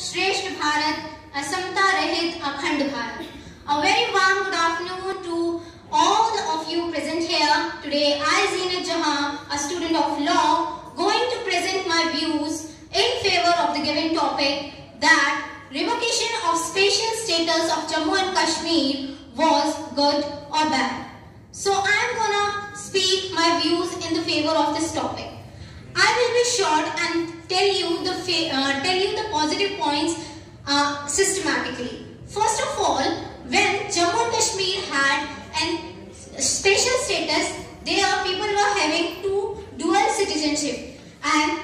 श्रेष्ठ भारत असमता रहित अखंड Bharat A very warm good afternoon to all of you present here. Today I, Zeenat Jahan, a student of law, going to present my views in favor of the given topic that revocation of special status of Jammu and Kashmir was good or bad. So I am gonna speak my views in the favor of this topic. I will be short and tell you the you uh, tell you the positive points uh, systematically. First of all, when Jammu and Kashmir had an special status, there people were having two dual citizenship, and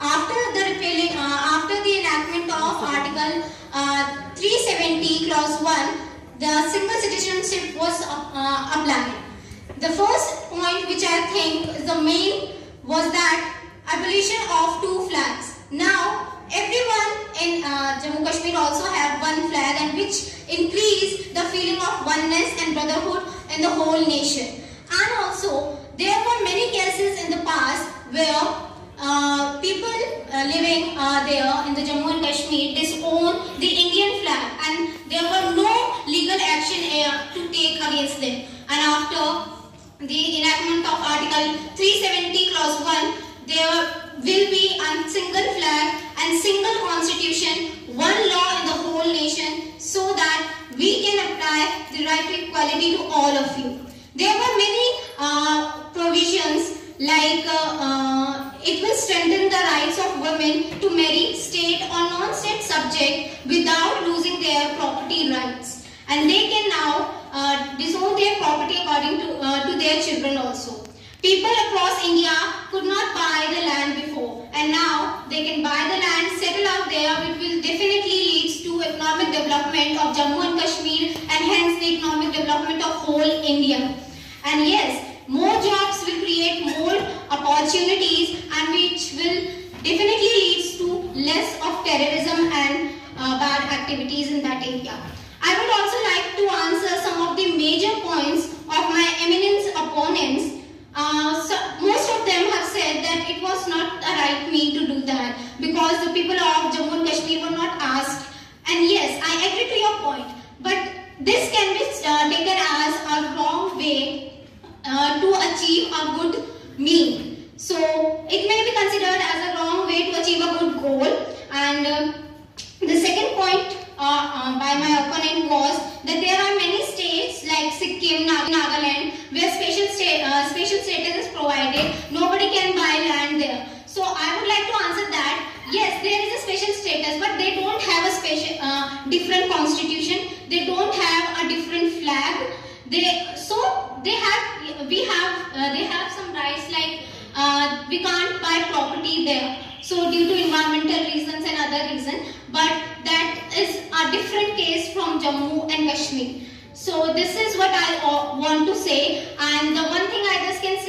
after the repealing, uh, after the enactment of Article uh, 370 Clause 1, the single citizenship was uh, applied. The first point which I think is the main was that abolition of two flags. Now, in uh, Jammu Kashmir also have one flag and which increase the feeling of oneness and brotherhood in the whole nation. And also, there were many cases in the past where uh, people uh, living uh, there in the Jammu and Kashmir disown the Indian flag and there were no legal action to take against them. And after the enactment of Article 370 Clause 1, there will be a single flag and single constitution, one law in the whole nation so that we can apply the right to equality to all of you. There were many uh, provisions like uh, uh, it will strengthen the rights of women to marry state or non-state subject without losing their property rights. And they can now uh, disown their property according to, uh, to their children. People across India could not buy the land before and now they can buy the land, settle out there which will definitely leads to economic development of Jammu and Kashmir and hence the economic development of whole India. And yes, more jobs will create more opportunities and which will definitely leads to less of terrorism and uh, bad activities in that area. I would also like to answer some of the major points of my eminent opponents uh, so most of them have said that it was not a right me to that because the people of Jammu and Kashmir were not asked. And yes, I agree to your point. But this can be uh, taken as a wrong way uh, to achieve a good mean. So it may be considered as a wrong way to achieve a good goal. And uh, the second point uh, by my opponent was that there are many states like Sikkim, Nagaland where special, state, uh, special status is provided. Nobody can buy land there. So I would like to answer that. Yes, there is a special status but they don't have a special uh, different constitution. They don't have a different flag. They so they have we have uh, they have some rights like uh, we can't buy property there. So due to environmental reasons and other reasons, but that is a different case from Jammu and Kashmir. So this is what I uh, want to say and the one thing I just can